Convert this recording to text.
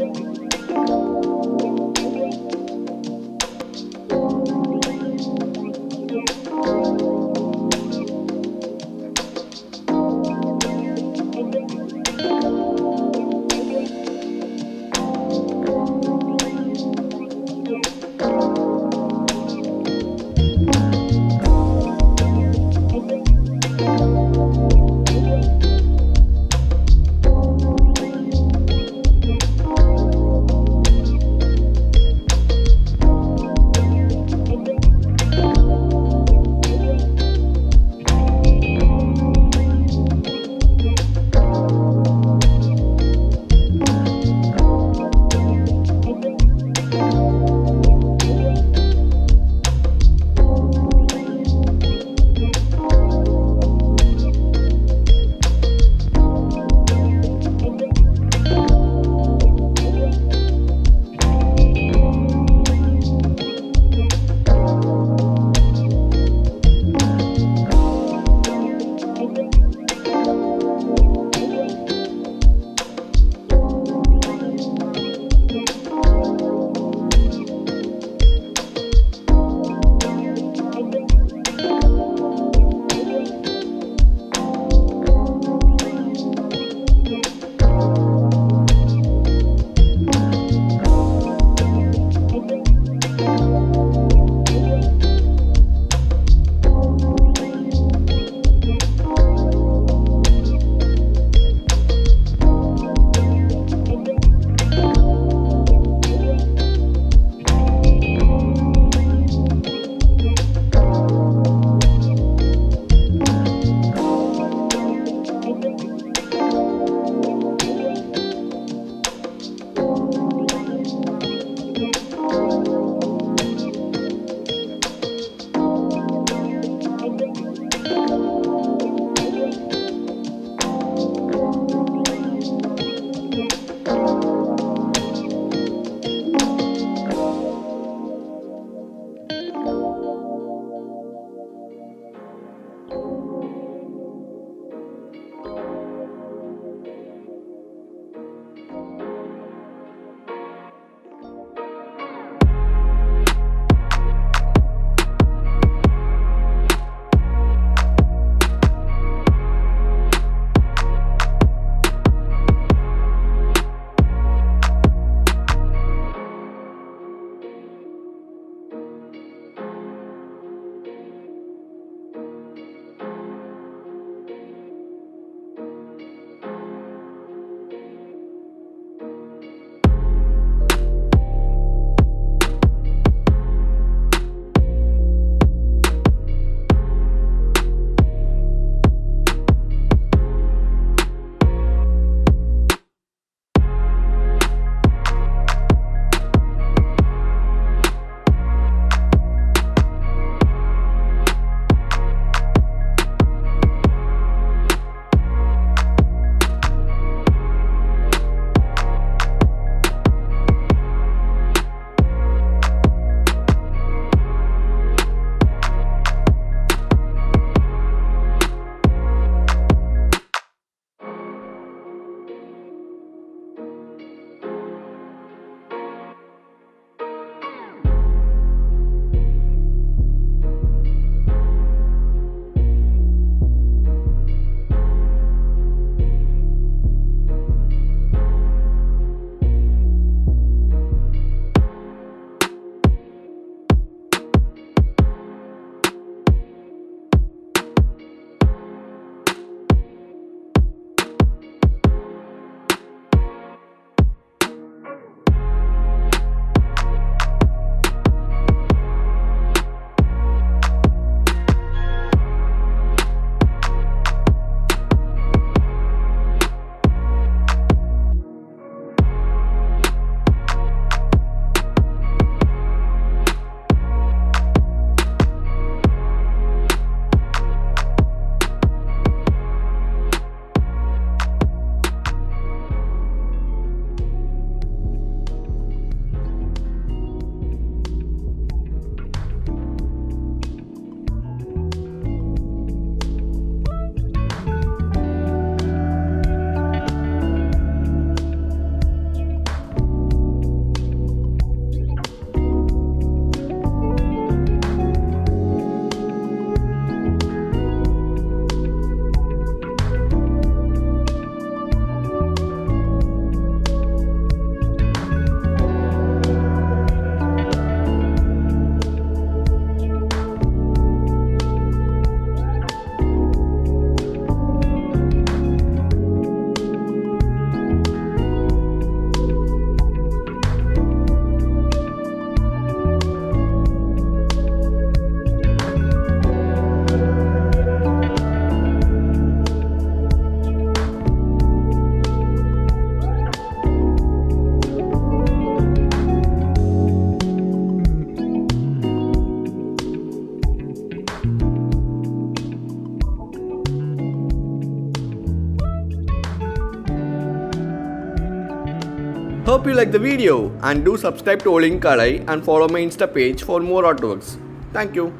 Música Hope you like the video and do subscribe to Oliyin Kalai and follow my Insta page for more artworks. Thank you.